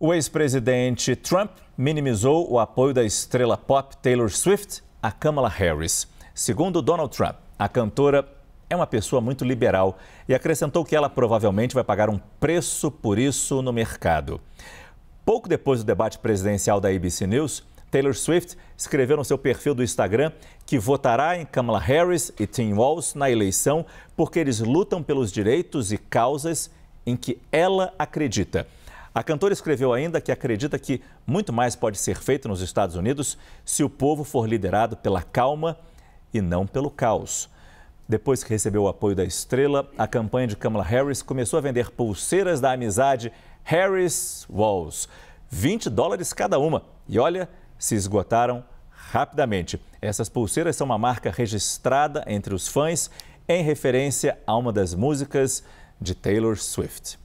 O ex-presidente Trump minimizou o apoio da estrela pop Taylor Swift a Kamala Harris. Segundo Donald Trump, a cantora é uma pessoa muito liberal e acrescentou que ela provavelmente vai pagar um preço por isso no mercado. Pouco depois do debate presidencial da ABC News, Taylor Swift escreveu no seu perfil do Instagram que votará em Kamala Harris e Tim Walz na eleição porque eles lutam pelos direitos e causas em que ela acredita. A cantora escreveu ainda que acredita que muito mais pode ser feito nos Estados Unidos se o povo for liderado pela calma e não pelo caos. Depois que recebeu o apoio da estrela, a campanha de Kamala Harris começou a vender pulseiras da amizade Harris Walls, 20 dólares cada uma. E olha, se esgotaram rapidamente. Essas pulseiras são uma marca registrada entre os fãs em referência a uma das músicas de Taylor Swift.